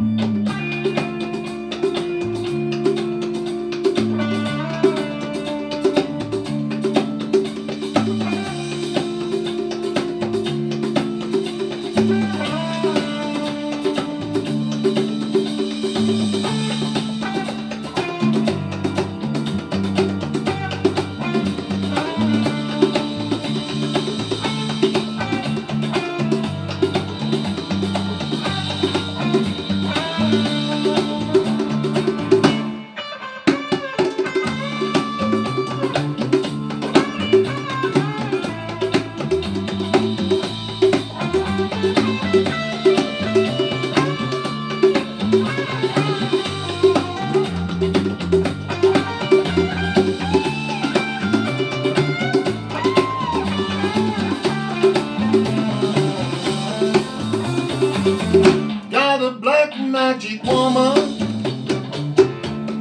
Mm-hmm. Black magic woman.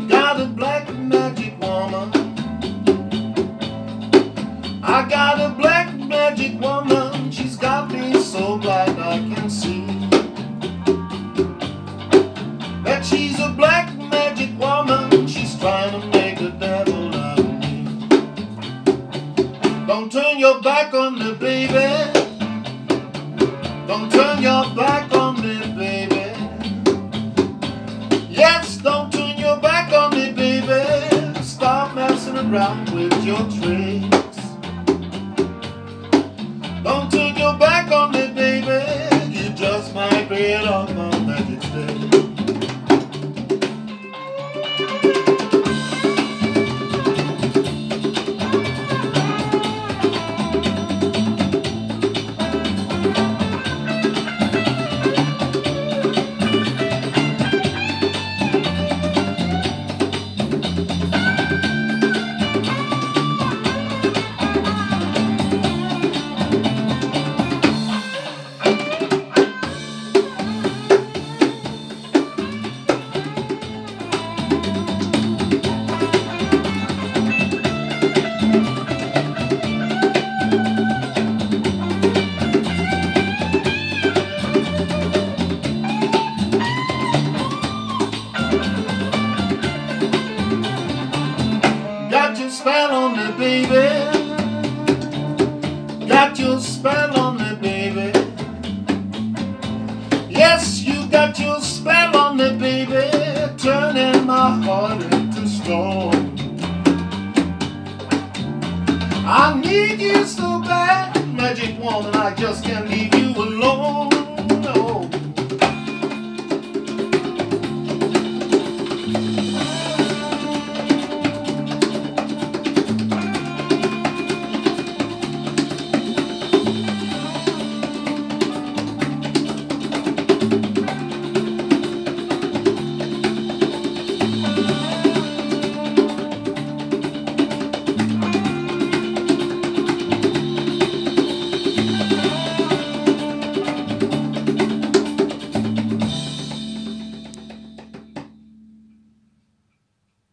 Got a black magic woman. I got a black magic woman. She's got me so blind I can see that she's a black magic woman. She's trying to make a devil out of me. Don't turn your back on me, baby. Around with your tricks. Don't turn your back on me, baby. You just might be on my you got your spell on me, baby. Turning my heart into stone. I need you so bad, magic woman. I just can't leave.